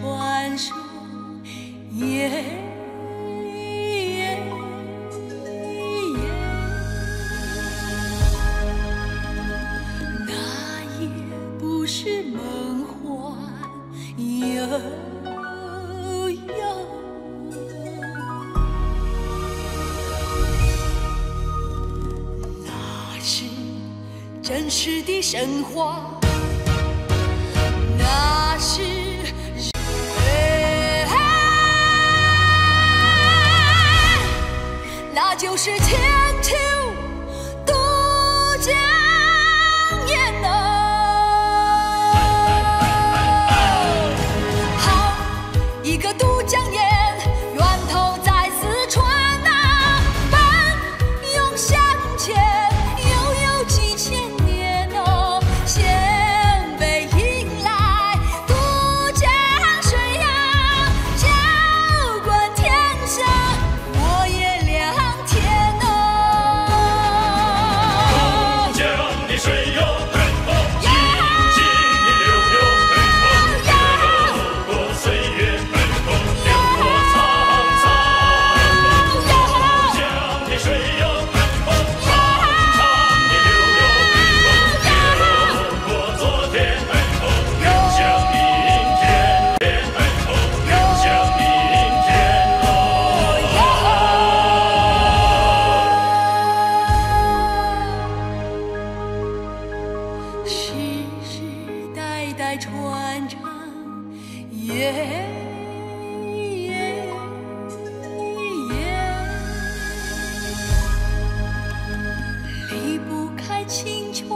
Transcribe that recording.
传说，耶耶耶。那也不是梦幻，悠悠。那是真实的神话。传唱。耶耶耶，离不开青春。